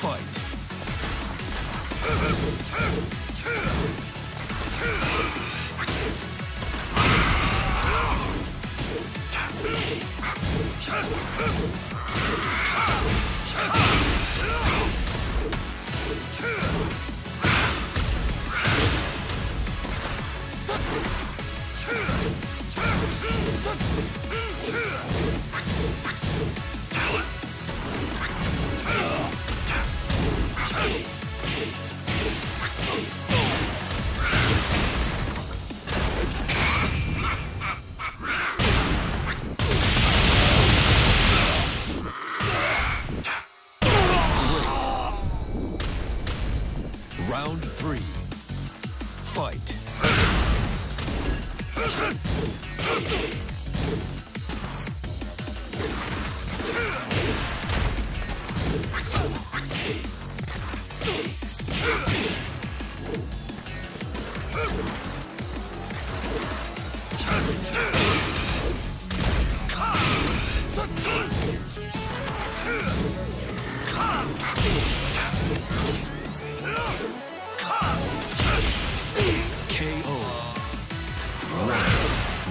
Fight. Great.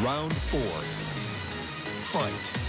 Round four. Fight.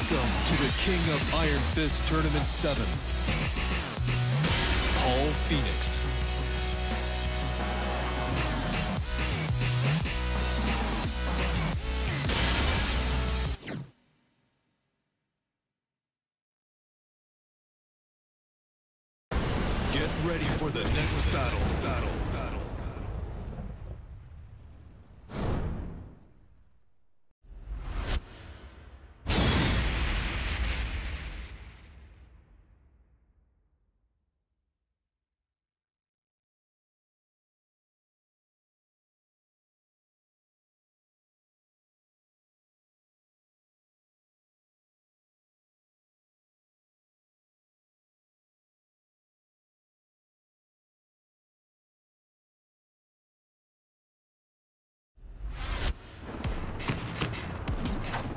Welcome to the King of Iron Fist Tournament 7. Paul Phoenix.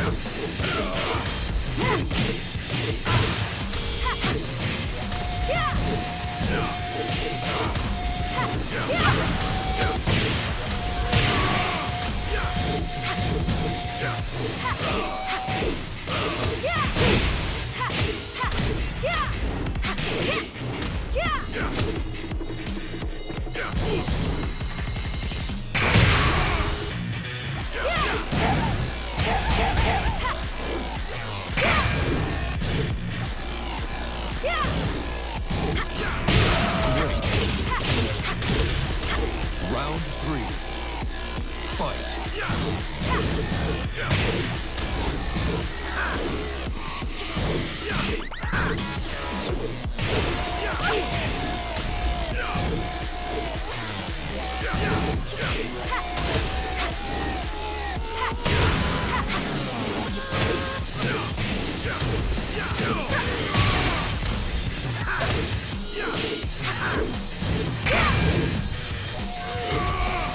Great.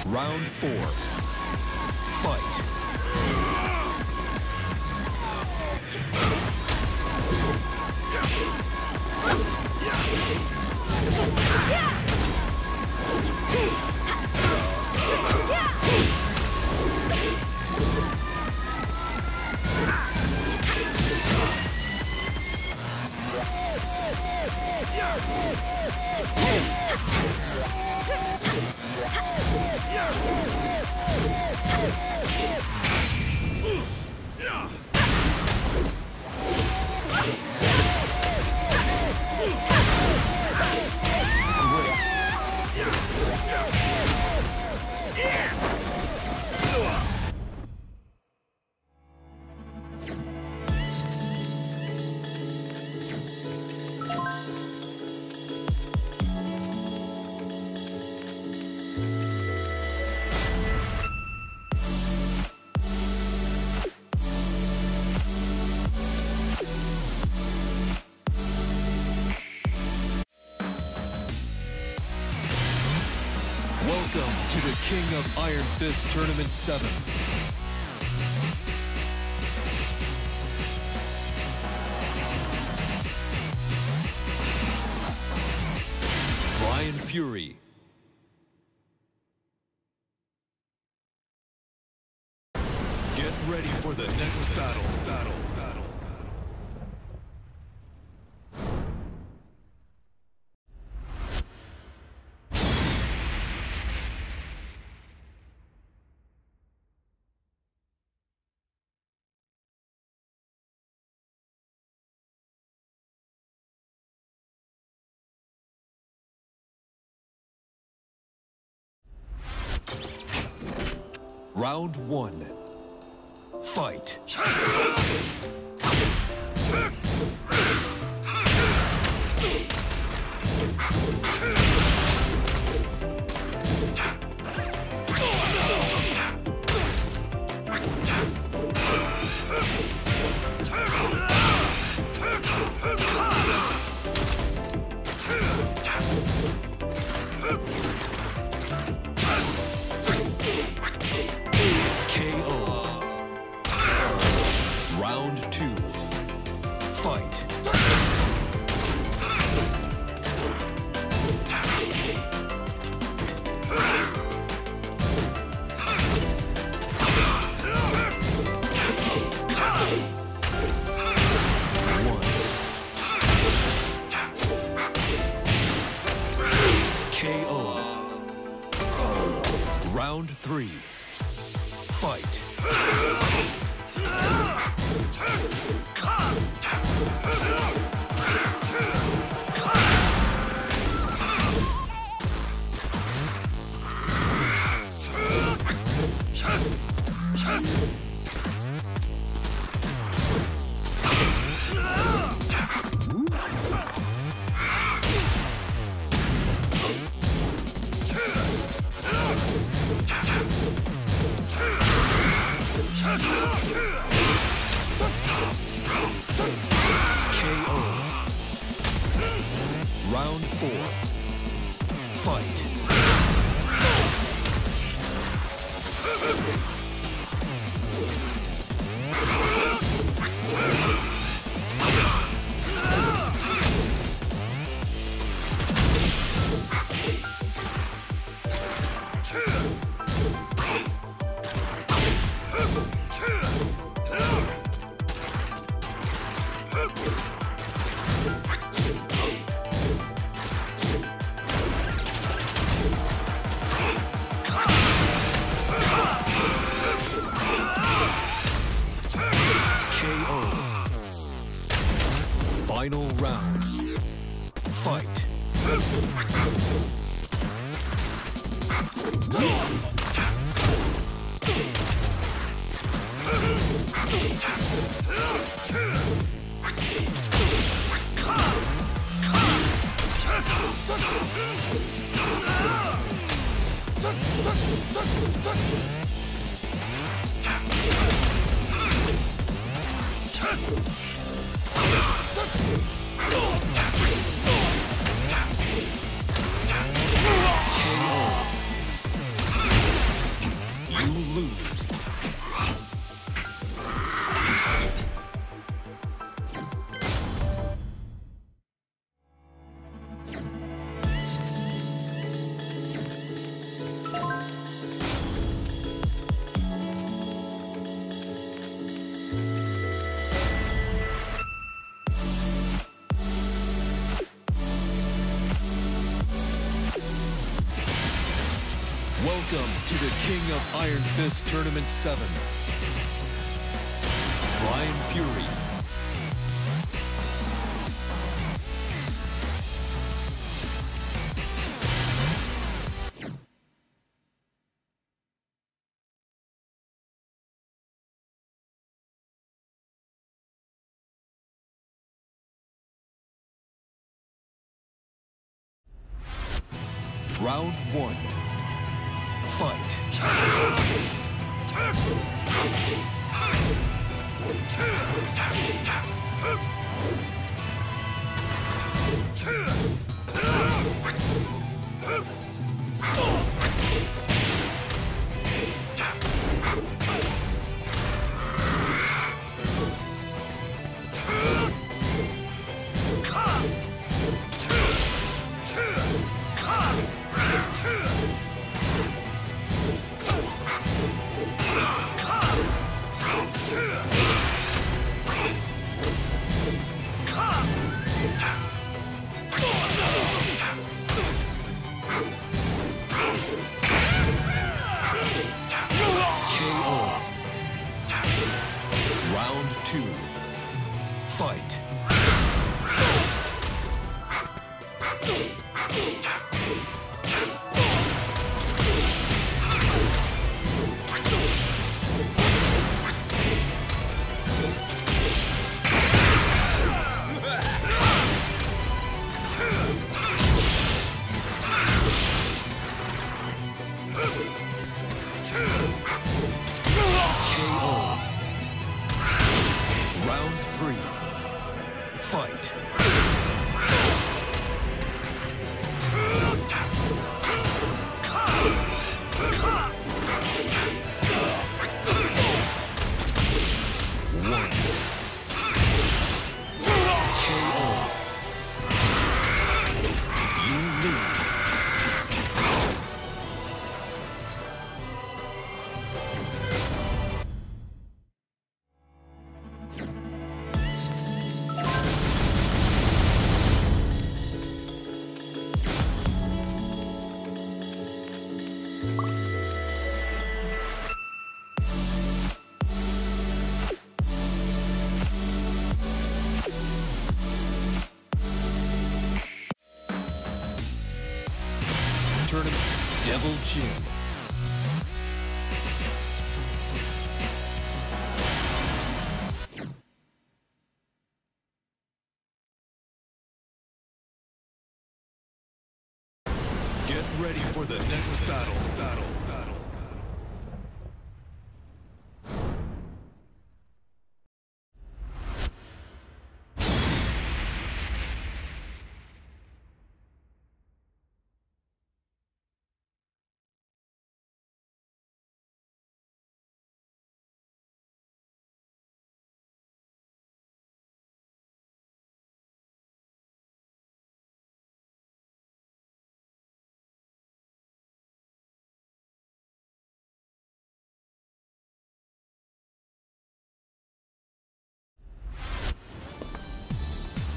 Round four. Great. Welcome to the King of Iron Fist Tournament 7. Brian Fury. Round one. Fight. KO. Round two. Fight. One. KO. Round three. Fight. KO. Round four. Fight. KO. Final round. Fight. You lose. Welcome to the King of Iron Fist Tournament 7. Brian Fury. Round one fight. Yeah. Tournament Devil Jin.